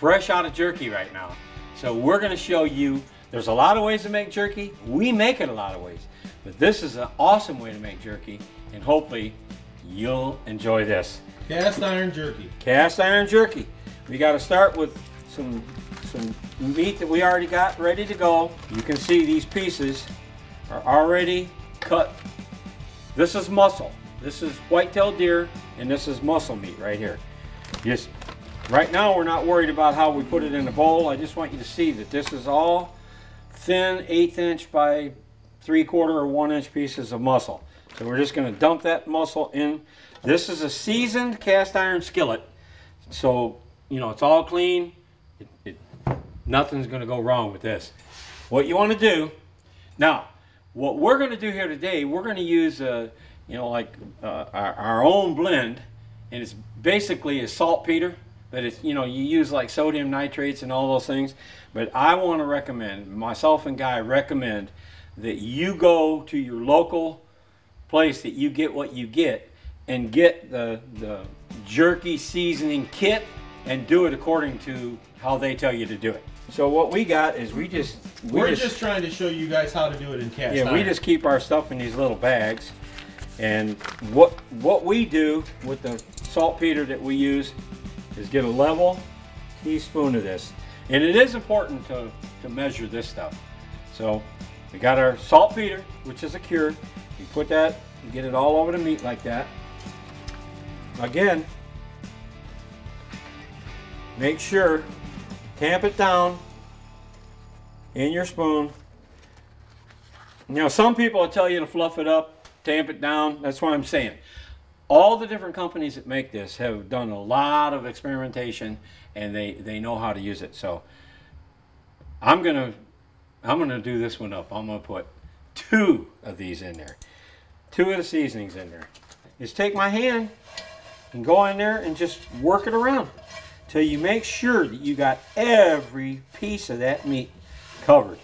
fresh out of jerky right now. So we're going to show you, there's a lot of ways to make jerky. We make it a lot of ways. But this is an awesome way to make jerky. And hopefully you'll enjoy this. Cast iron jerky. Cast iron jerky. We got to start with some some meat that we already got ready to go. You can see these pieces are already cut. This is muscle. This is white-tailed deer, and this is muscle meat right here. Just right now, we're not worried about how we put it in a bowl. I just want you to see that this is all thin, eighth inch by three quarter or one inch pieces of muscle. So we're just going to dump that muscle in. This is a seasoned cast iron skillet. So, you know, it's all clean. It, it, nothing's going to go wrong with this. What you want to do, now, what we're going to do here today, we're going to use, a, you know, like uh, our, our own blend. And it's basically a saltpeter, but it's, you know, you use like sodium nitrates and all those things. But I want to recommend, myself and Guy recommend that you go to your local place that you get what you get and get the, the jerky seasoning kit and do it according to how they tell you to do it. So what we got is we just we are just, just, trying to show you guys how to do it in cast Yeah, iron. we just keep our stuff in these little bags. And what what we do with the saltpeter that we use is get a level teaspoon of this. And it is important to, to measure this stuff. So we got our saltpeter, which is a cure. You put that, you get it all over the meat like that. Again, make sure, tamp it down in your spoon. You know, some people will tell you to fluff it up, tamp it down. That's what I'm saying. All the different companies that make this have done a lot of experimentation and they, they know how to use it. So I'm gonna I'm gonna do this one up. I'm gonna put two of these in there. Two of the seasonings in there. Just take my hand and go in there and just work it around till you make sure that you got every piece of that meat covered.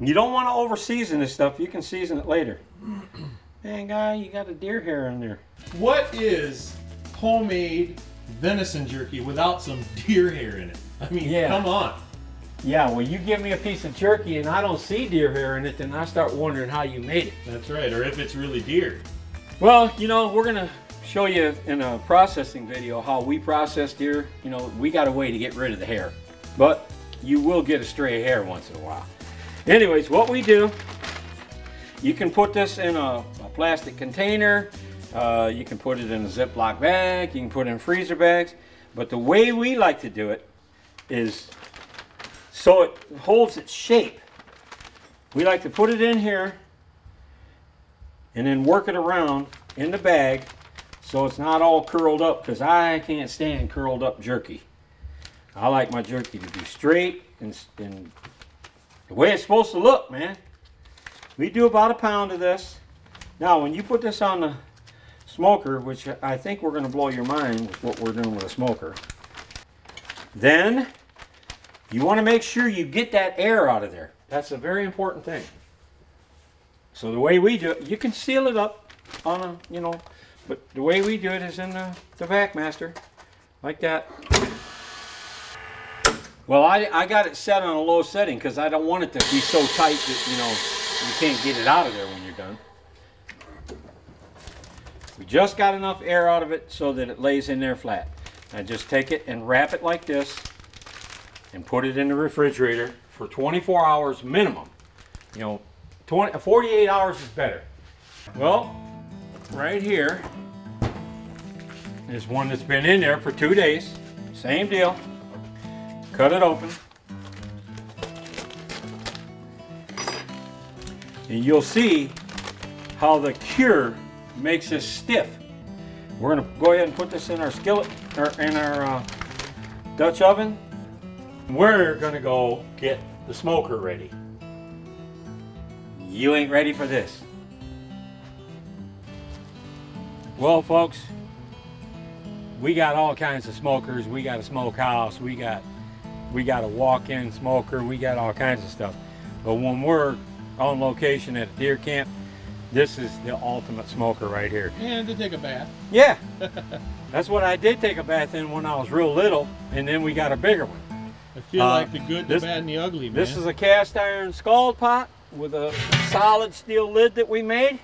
You don't want to over season this stuff. You can season it later. Man, guy, you got a deer hair in there. What is homemade venison jerky without some deer hair in it? I mean, yeah. come on. Yeah, well, you give me a piece of jerky and I don't see deer hair in it, then I start wondering how you made it. That's right, or if it's really deer. Well, you know, we're going to show you in a processing video how we process deer. You know, we got a way to get rid of the hair, but you will get a stray hair once in a while. Anyways, what we do, you can put this in a plastic container, uh, you can put it in a Ziploc bag, you can put it in freezer bags, but the way we like to do it is so it holds its shape. We like to put it in here and then work it around in the bag so it's not all curled up because I can't stand curled up jerky. I like my jerky to be straight and, and the way it's supposed to look, man. We do about a pound of this. Now, when you put this on the smoker, which I think we're going to blow your mind with what we're doing with a smoker, then you want to make sure you get that air out of there. That's a very important thing. So the way we do it, you can seal it up on a, you know, but the way we do it is in the, the Vac-Master, like that. Well, I, I got it set on a low setting because I don't want it to be so tight that, you know, you can't get it out of there when you're done. We just got enough air out of it so that it lays in there flat. I just take it and wrap it like this and put it in the refrigerator for 24 hours minimum. You know, 20, 48 hours is better. Well, right here is one that's been in there for two days. Same deal. Cut it open. And you'll see how the cure makes this stiff. We're going to go ahead and put this in our skillet, or in our uh, Dutch oven. We're going to go get the smoker ready. You ain't ready for this. Well, folks, we got all kinds of smokers. We got a smokehouse. We got we got a walk-in smoker. We got all kinds of stuff. But when we're on location at a deer camp, this is the ultimate smoker right here. And to take a bath. Yeah. That's what I did take a bath in when I was real little, and then we got a bigger one. I feel uh, like the good, the this, bad, and the ugly, man. This is a cast iron scald pot with a solid steel lid that we made.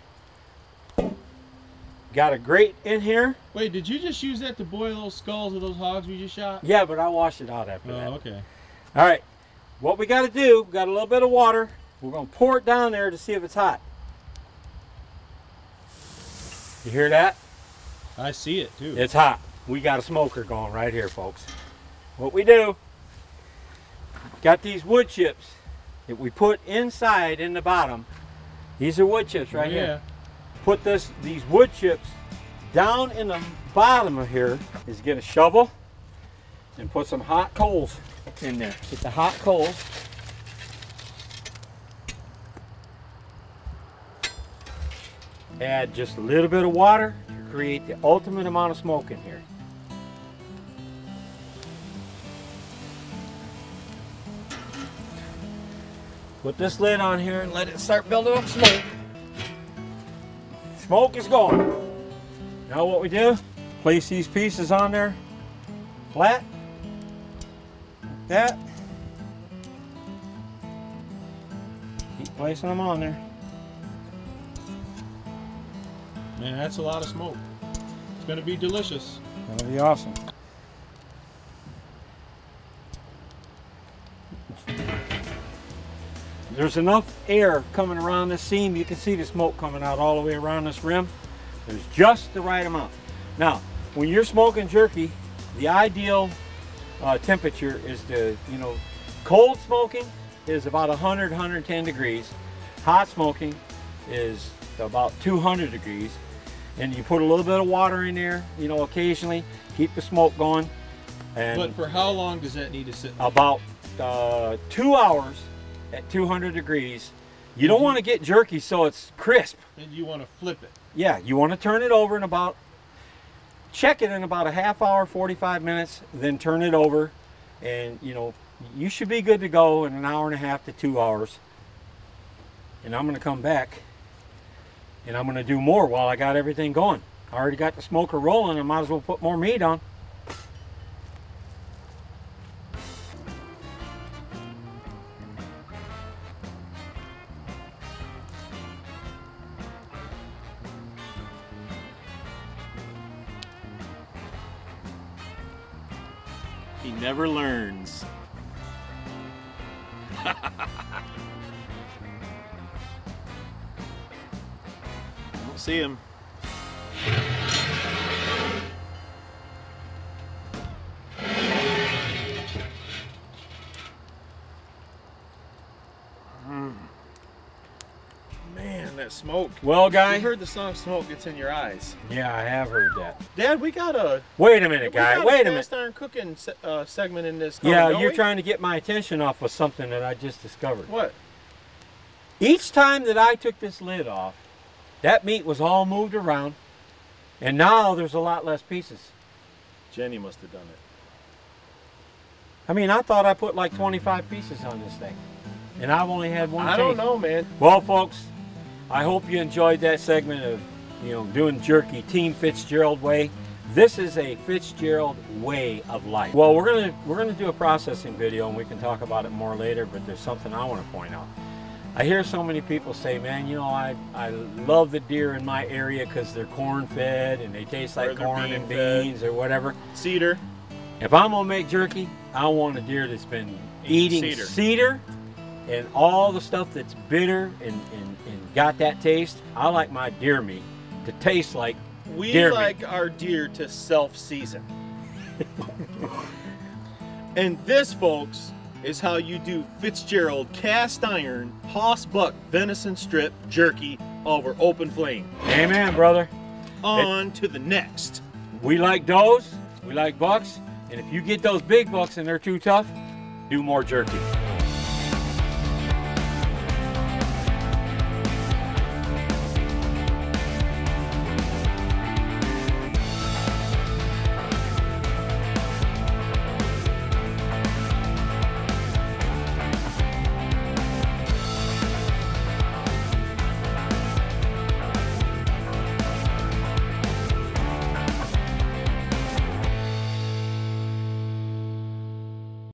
Got a grate in here. Wait, did you just use that to boil those skulls of those hogs we just shot? Yeah, but I washed it out after oh, that. Oh, okay. All right. What we got to do, we got a little bit of water. We're going to pour it down there to see if it's hot. You hear that? I see it too. It's hot. We got a smoker going right here, folks. What we do, got these wood chips that we put inside in the bottom. These are wood chips right oh, yeah. here. Put this these wood chips down in the bottom of here is get a shovel and put some hot coals in there. Get the hot coals. Add just a little bit of water to create the ultimate amount of smoke in here. Put this lid on here and let it start building up smoke. Smoke is going. Now what we do, place these pieces on there flat, like that. Keep placing them on there. Man, that's a lot of smoke. It's gonna be delicious. That'll be awesome. There's enough air coming around this seam. You can see the smoke coming out all the way around this rim. There's just the right amount. Now, when you're smoking jerky, the ideal uh, temperature is the, you know, cold smoking is about 100, 110 degrees. Hot smoking is about 200 degrees. And you put a little bit of water in there, you know, occasionally, keep the smoke going. And but for how long does that need to sit? About uh, two hours at 200 degrees. You don't want to get jerky so it's crisp. And you want to flip it. Yeah, you want to turn it over in about, check it in about a half hour, 45 minutes, then turn it over. And, you know, you should be good to go in an hour and a half to two hours. And I'm going to come back and I'm going to do more while I got everything going. I already got the smoker rolling. I might as well put more meat on. He never learns. I don't see him. Man that smoke. Well, guy. You heard the song "Smoke Gets in Your Eyes." Yeah, I have heard that. Dad, we got a. Wait a minute, guy. Wait a, a minute. iron cooking se uh, segment in this. Yeah, you're we? trying to get my attention off of something that I just discovered. What? Each time that I took this lid off, that meat was all moved around, and now there's a lot less pieces. Jenny must have done it. I mean, I thought I put like 25 pieces on this thing, and I've only had one. I don't know, man. Well, folks, I hope you enjoyed that segment of, you know, doing jerky, Team Fitzgerald way. This is a Fitzgerald way of life. Well, we're gonna we're gonna do a processing video, and we can talk about it more later. But there's something I want to point out. I hear so many people say, "Man, you know, I I love the deer in my area because they're corn fed and they taste like corn bean and beans fed. or whatever." Cedar. If I'm gonna make jerky, I want a deer that's been eating, eating cedar. cedar and all the stuff that's bitter and, and, and got that taste, I like my deer meat to taste like we deer like meat. our deer to self-season. and this, folks, is how you do Fitzgerald cast iron Hoss Buck venison strip jerky over open flame. Amen, brother. On it, to the next. We like does, we like bucks, and if you get those big bucks and they're too tough, do more jerky.